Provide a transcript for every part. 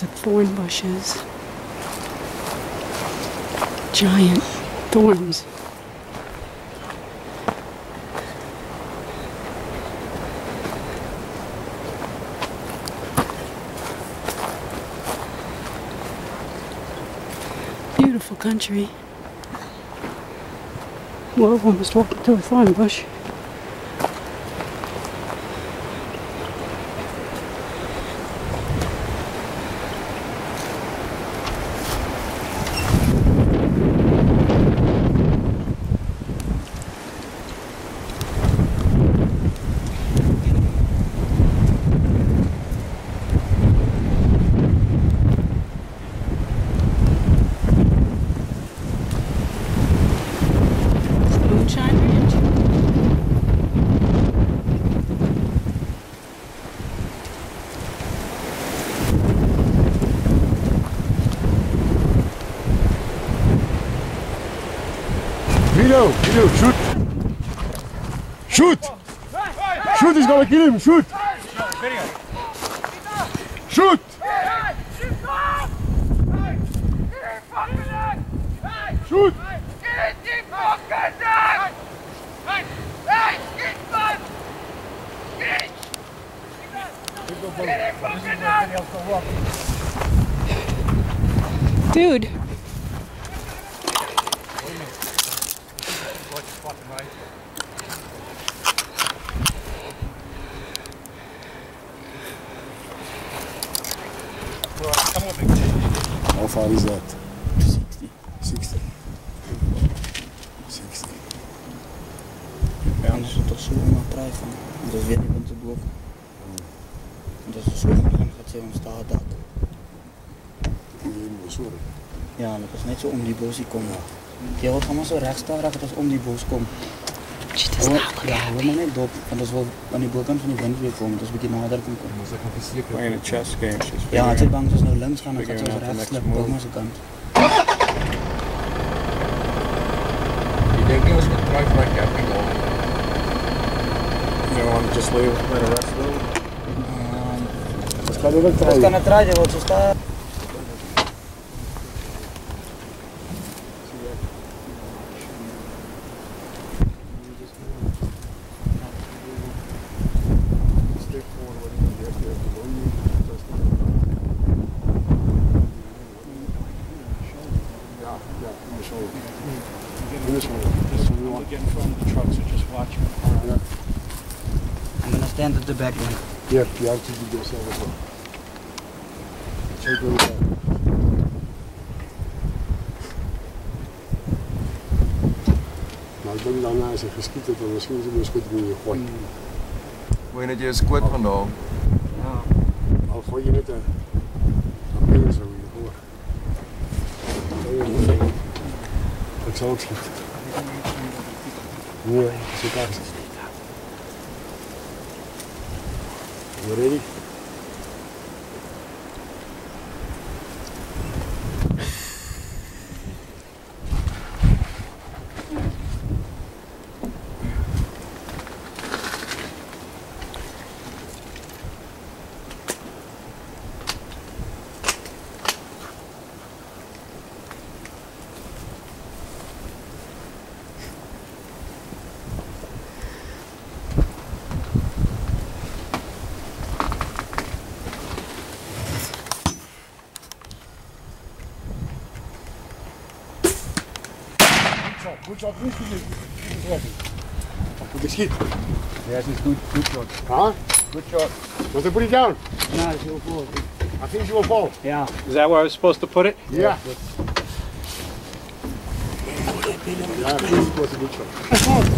Lots of thorn bushes. Giant thorns. Beautiful country. Whoa, almost walked into a thorn bush. Vito, Vito, shoot. Shoot! Shoot, he's gonna kill him, shoot! Shoot! Shoot! Dude. far is that? 60. 60. 60. Ja, is toch zo maar prijzen. Dat weet ik van te blok. Dat is dus zo lang gaat zijn ons staat dat. Ja, dat is net zo om die boos die komen. Die wordt allemaal zo rechts staan, dat is dus om die boos komt muntje, dat is namelijk happy. En dat is wel aan die bovenkant van die wind weer komen, dus we kunnen nader komen. Chess games Ja, het is bang dat naar links gaan, dan gaat het over rechts naar de bovenste kant. Ik denk niet dat we naar gaan. You want to just leave, let the rest ehm, a Stand at the back man. Hier, you have to do this as well. Nou, ik daarna geschieten, dan misschien ze me goed in je gooien. Moet je het je eens kwijt van nou? Al gooi je het dan ben je zo in je hoor. Ik zal ook schieten. Nee, zo kan het. You ready? shot. Good shot. Good shot. Good shot. Goed. Yes, it's good, good shot. Huh? Good shot. Want they put it down. Ja, dat is heel cool. I think she will fall. Yeah. Is that where I was supposed to put it? Yeah. Yeah, it was a good shot.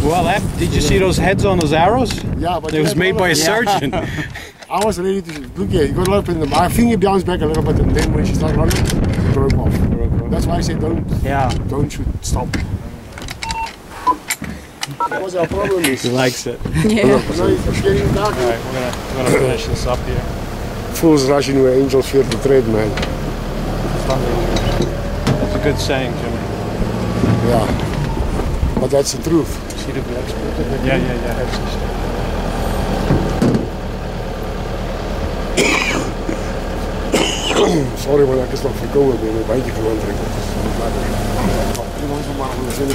Well, that, did you see those heads on those arrows? Yeah, but It was made by a surgeon. I was ready to look here. You got a lot in the. My finger bounced back a little bit, and then when she started running, it broke off. That's why I said don't, Ja. don't shoot, stop. Our problem. Is He likes it. Yeah. now it's getting dark. All right, we're gonna, we're gonna finish this up here. Fools rushing where angels fear to tread, man. That's a good saying, Jimmy. Yeah, but that's the truth. See the black spot? Yeah, yeah, yeah. Sorry maar ek is nog verkoue ben en baie gewoon drink. Iemand van maar sien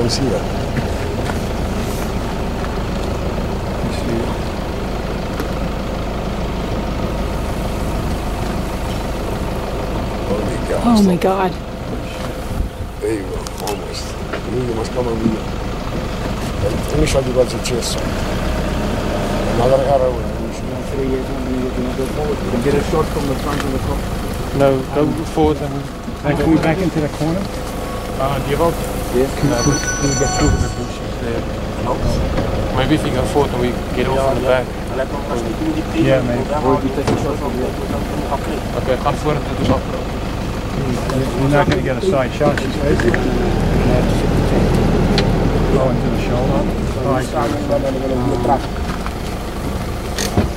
dit doen. I can see that. Holy cow. Oh my god. There you go, almost. You you must come and be. And initially you got your chest. Another arrow. and you should- Three years on, and you're gonna go forward. You can get a shot from the front of the car. No, go forward and And can we back into the corner? uh, give up. Yes. Can we get through the bushes there? Maybe if you go forward and we get off on the back. Yeah, maybe. Or you take a shot from the front. Oké, gaan vooruit, dat is afgelopen. You're not going to get a side shot, she's basically going to the shoulder. I see.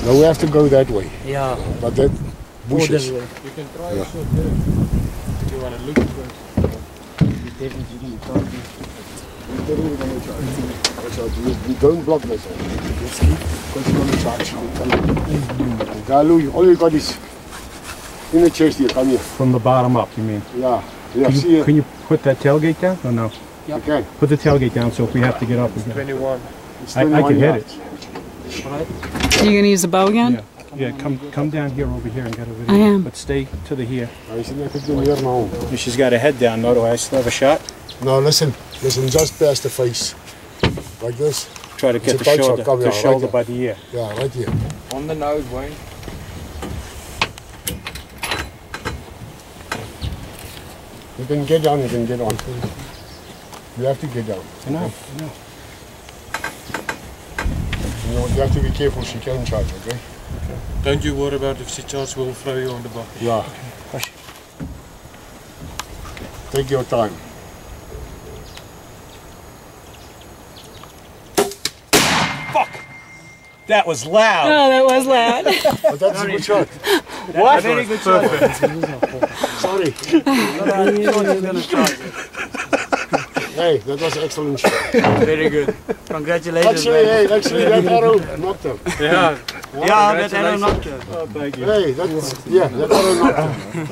Now we have to go that way. Yeah. But that bushes. You can try Yeah. a shot there. If you want to look first. Definitely gonna charge you. Watch out, you, you don't block this one. Just keep because you're gonna charge you. Galu, all you got is in the chest here, come here. From the bottom up, you mean? Yeah. Yeah, Can you, here. can you put that tailgate down? Or no? You can. Put the tailgate down so if we have to get up, we can. 21. It's I, I 21 can hit yards. it. Are you gonna use the bow again? Yeah, yeah. Come, come down here over here and get a I video. am. But stay to the here. Nou, je zit net op de muur nou. She's got her head down. No, do I still have a shot? No, listen, listen, just past the face. Like this. Try to get a the shoulder, the here, right shoulder there. by the ear. Yeah, right here. On the nose, Wayne. You can get down, you can get on. You have to get down. I know, I know. You, know, you have to be careful, she can charge, okay? Don't you worry about if she charges, we'll throw you on the back. Yeah. Take your time. Fuck! That was loud. Oh, that was loud. But that's a good shot. What? Very good shot. Sorry. hey, that was an excellent shot. Very good. Congratulations. Actually, man. hey, actually, that arrow knocked him. Yeah. Yeah, that arrow knocked her. Hey, that's, yeah, that arrow knocked him.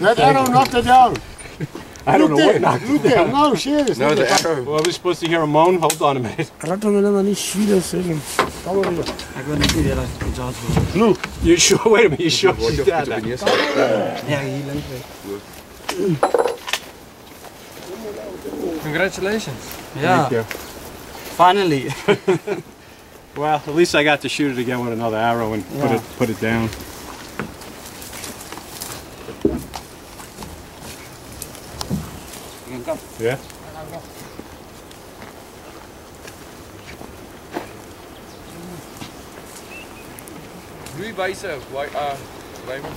that arrow knocked her down. I don't know Look what there, knocked look there. No, serious. No, look the there. arrow. Well, are we supposed to hear a moan? Hold on a minute. Laat hom hulle maar nie swiel sê nie. Come over here. Ek wil net nie weer as die judge word. You sure? Wait a minute. You sure she's dead? Ja, hier links weg. Congratulations. Ja. you. Finally. Well, at least I got to shoot it again with another arrow and put it put it down. Yeah. Louis Weiser, Why, uh, Raymond.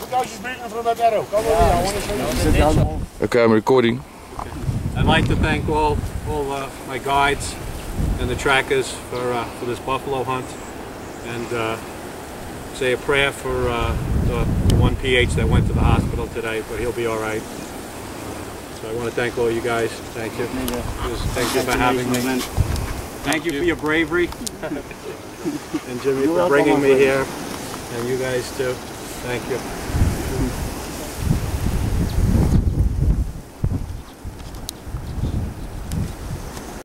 Look how she's breathing from that arrow. Come over here. I want to show you. Okay, I'm recording. I'd like to thank all all uh, my guides and the trackers for uh, for this buffalo hunt, and uh, say a prayer for uh, the one PH that went to the hospital today, but he'll be all right. So I want to thank all you guys. Thank you. Thank you for having me. Thank you for your bravery, and Jimmy for bringing me here, and you guys too. Thank you.